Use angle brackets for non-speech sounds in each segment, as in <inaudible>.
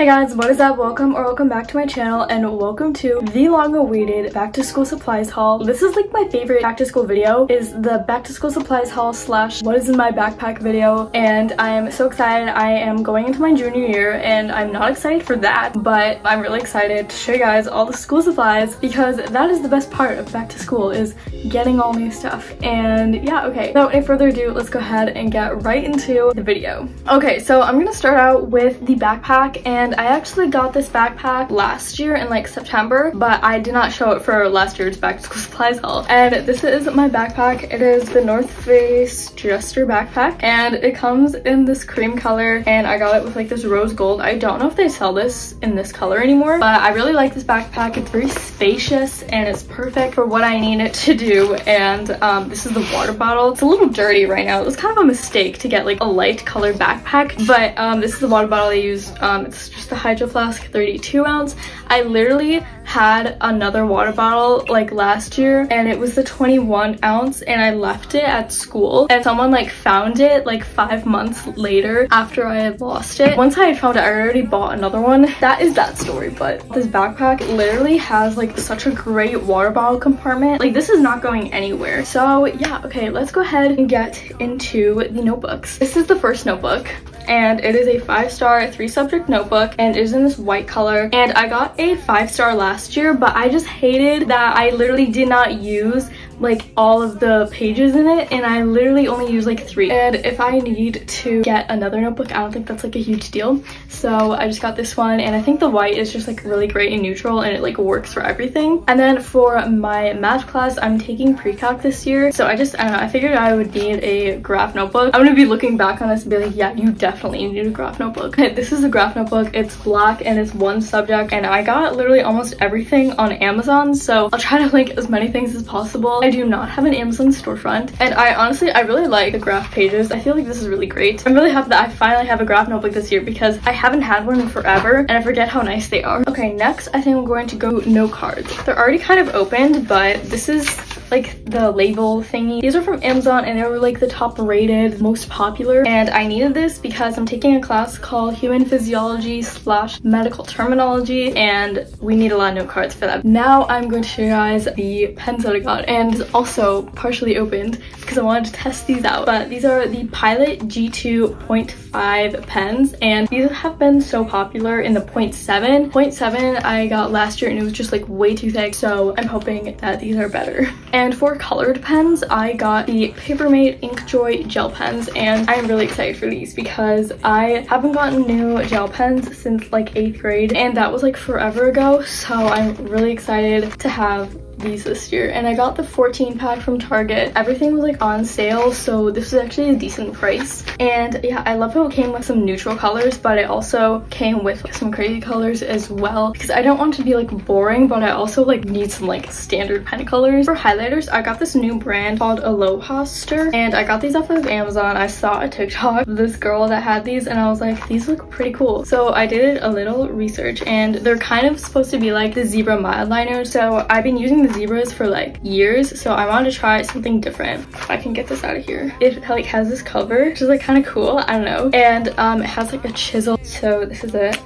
Hey guys, what is up? Welcome or welcome back to my channel and welcome to the long awaited back to school supplies haul. This is like my favorite back to school video is the back to school supplies haul slash what is in my backpack video and I am so excited. I am going into my junior year and I'm not excited for that but I'm really excited to show you guys all the school supplies because that is the best part of back to school is getting all new stuff and yeah okay without any further ado let's go ahead and get right into the video. Okay so I'm gonna start out with the backpack and and I actually got this backpack last year in like September, but I did not show it for last year's back to school <laughs> supplies haul. And this is my backpack. It is the North Face Jester backpack and it comes in this cream color and I got it with like this rose gold. I don't know if they sell this in this color anymore, but I really like this backpack. It's very spacious and it's perfect for what I need it to do. And um, this is the water bottle. It's a little dirty right now. It was kind of a mistake to get like a light colored backpack, but um, this is the water bottle I use. Um, it's just the Hydro Flask 32 ounce. I literally had another water bottle like last year and it was the 21 ounce and I left it at school and someone like found it like five months later after I had lost it. Once I had found it, I already bought another one. That is that story, but this backpack literally has like such a great water bottle compartment. Like this is not going anywhere. So yeah, okay, let's go ahead and get into the notebooks. This is the first notebook and it is a five star three subject notebook and it is in this white color. And I got a five star last year but I just hated that I literally did not use like all of the pages in it and I literally only use like three. And if I need to get another notebook I don't think that's like a huge deal. So I just got this one and I think the white is just like really great and neutral and it like works for everything. And then for my math class I'm taking pre-calc this year. So I just I don't know I figured I would need a graph notebook. I'm gonna be looking back on this and be like yeah you definitely need a graph notebook. <laughs> This is a graph notebook. It's black and it's one subject and I got literally almost everything on Amazon. So I'll try to link as many things as possible. I do not have an Amazon storefront and I honestly I really like the graph pages. I feel like this is really great. I'm really happy that I finally have a graph notebook this year because I haven't had one in forever and I forget how nice they are. Okay next I think I'm going to go no cards. They're already kind of opened but this is like the label thingy. These are from Amazon and they were like the top rated, most popular. And I needed this because I'm taking a class called Human Physiology slash Medical Terminology and we need a lot of note cards for that. Now I'm going to show you guys the pens that I got and also partially opened because I wanted to test these out. But these are the Pilot G2.5 pens and these have been so popular in the 0.7. 0.7 I got last year and it was just like way too thick so I'm hoping that these are better. And <laughs> for colored pens, I got the Papermate Inkjoy gel pens and I'm really excited for these because I haven't gotten new gel pens since like 8th grade and that was like forever ago. So I'm really excited to have these this year and I got the 14 pack from Target. Everything was like on sale so this was actually a decent price and yeah I love how it came with some neutral colors but it also came with like, some crazy colors as well because I don't want to be like boring but I also like need some like standard pen colors. For highlighters I got this new brand called Alohaster and I got these off of Amazon. I saw a TikTok this girl that had these and I was like these look pretty cool so I did a little research and they're kind of supposed to be like the zebra Mildliner so I've been using zebras for like years so I wanted to try something different. If I can get this out of here. It like has this cover which is like kind of cool I don't know. And um it has like a chisel so this is it.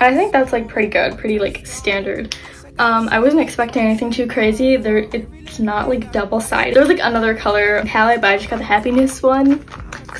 I think that's like pretty good pretty like standard. Um, I wasn't expecting anything too crazy. There, it's not like double-sided. There's like another color palette, but I just got the happiness one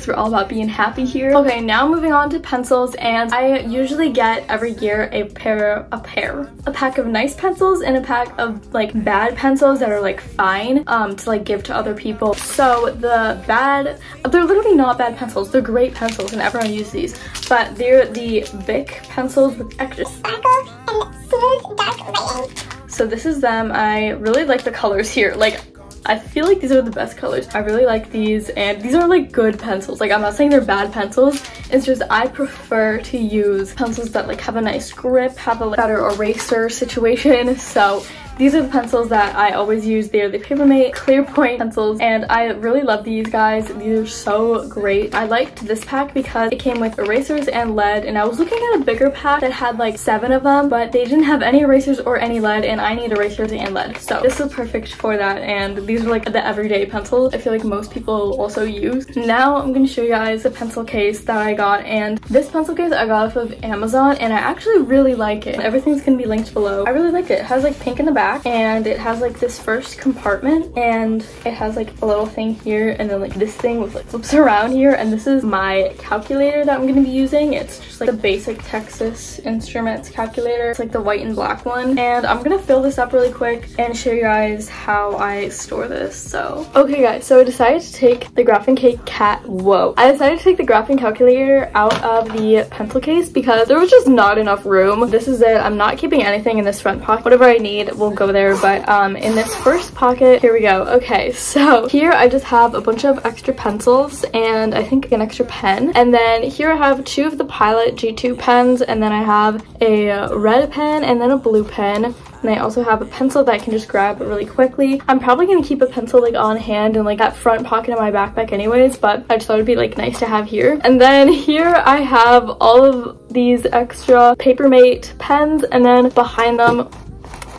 we're all about being happy here. Okay, now moving on to pencils and I usually get every year a pair, a pair, a pack of nice pencils and a pack of like bad pencils that are like fine um, to like give to other people. So the bad, they're literally not bad pencils. They're great pencils and everyone uses these, but they're the Bic pencils with extra sparkle and smooth dark writing. So this is them. I really like the colors here. Like I feel like these are the best colors. I really like these and these are like good pencils. Like I'm not saying they're bad pencils. It's just I prefer to use pencils that like have a nice grip, have a like, better eraser situation. <laughs> So These are the pencils that I always use. They are the Papermate Clear Point pencils and I really love these guys. These are so great. I liked this pack because it came with erasers and lead and I was looking at a bigger pack that had like seven of them but they didn't have any erasers or any lead and I need erasers and lead. So this is perfect for that and these are like the everyday pencils I feel like most people also use. Now I'm going to show you guys the pencil case that I got and this pencil case I got off of Amazon and I actually really like it. Everything's going to be linked below. I really like it. It has like pink in the back and it has like this first compartment and it has like a little thing here and then like this thing with like flips <laughs> around here and this is my calculator that I'm to be using. It's just like the basic Texas Instruments calculator. It's like the white and black one and I'm to fill this up really quick and show you guys how I store this. So okay guys so I decided to take the graphing cake cat whoa I decided to take the graphing calculator out of the pencil case because there was just not enough room. This is it. I'm not keeping anything in this front pocket. Whatever I need will go there but um in this first pocket here we go. Okay <laughs> so here I just have a bunch of extra pencils and I think an extra pen and then here I have two of the Pilot G2 pens and then I have a red pen and then a blue pen and I also have a pencil that I can just grab really quickly. I'm probably to keep a pencil like on hand and like that front pocket of my backpack anyways, but I just thought it'd be like nice to have here. And then here I have all of these extra Papermate pens and then behind them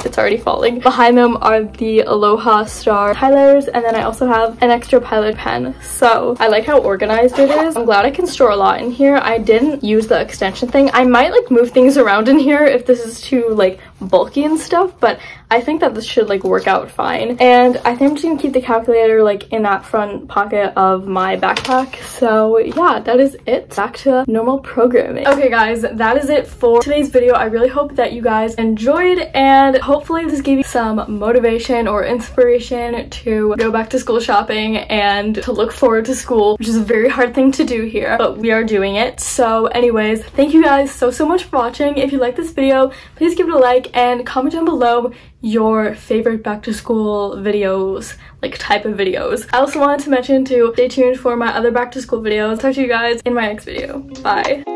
it's already falling. Behind them are the Alohaster highlighters and then I also have an extra pilot pen. So I like how organized it is. I'm glad I can store a lot in here. I didn't use the extension thing. I might like move things around in here if this is too like bulky and stuff, but I think that this should like work out fine. And I think I'm just gonna keep the calculator like in that front pocket of my backpack. So yeah, that is it. Back to normal programming. Okay guys, that is it for today's video. I really hope that you guys enjoyed and hopefully this gave you some motivation or inspiration to go back to school shopping and to look forward to school, which is a very hard thing to do here, but we are doing it. So anyways, thank you guys so, so much for watching. If you like this video, please give it a like and comment down below your favorite back to school videos, like type of videos. I also wanted to mention to stay tuned for my other back to school videos. Talk to you guys in my next video. Bye.